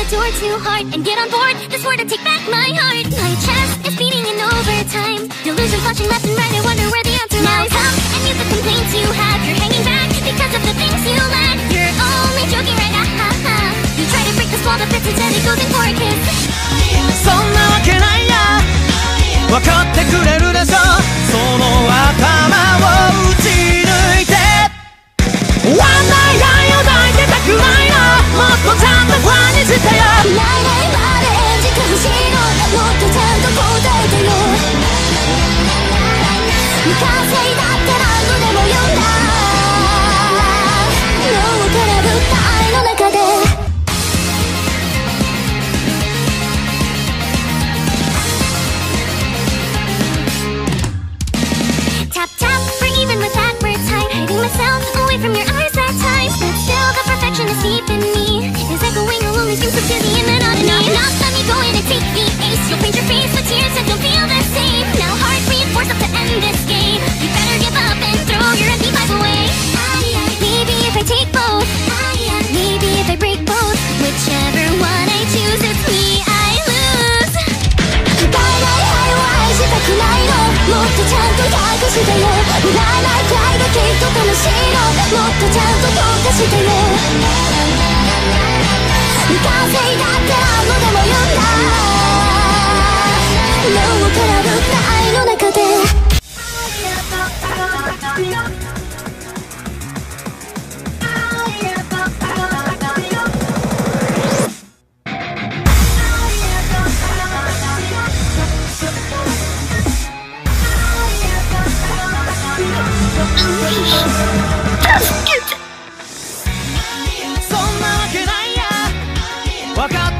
the door too hard and get on board this war to take back my heart. My chest is beating in overtime. Delusions flashing left and right. I wonder where the answer now lies. Now come and mute the complaints you have. You're hanging back because of the things you lack. You're only joking right now. Ha, ha. You try to break this wall, but that's instead it goes in for a kiss. そんなわけないや分かってくれる The Is echoing a lonely scream confusing and monotony Enough, let me go in and take the ace. You'll paint your face I take both Maybe if I break both Whichever one I choose, it's me I lose 伝えない愛を愛したくないのもっとちゃんと隠してよ売らないくらいがきっと楽しいのもっとちゃんとどうかしてよ そんなわけないや。分か